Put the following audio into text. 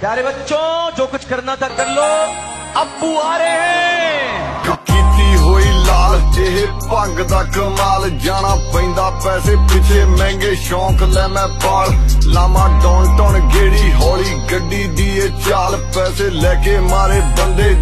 प्यारे बच्चों जो कुछ करना था कर लो अब्बू आ रहे हैं ਕੀਤੀ ਹੋਈ ਲਾਲ ਇਹ ਭੰਗ ਦਾ ਕਮਾਲ ਜਾਣਾ ਪੈਂਦਾ ਪੈਸੇ ਪਿੱਛੇ ਮਹਿੰਗੇ ਸ਼ੌਂਕ ਲੈ ਮੈਂ ਪਾਲ ਲਾਮਾ ਡੌਨ ਟੌਨ ਗੇੜੀ ਹੌਲੀ ਗੱਡੀ ਦੀ ਇਹ ਚਾਲ ਪੈਸੇ ਲੈ ਕੇ ਮਾਰੇ ਬੰਦੇ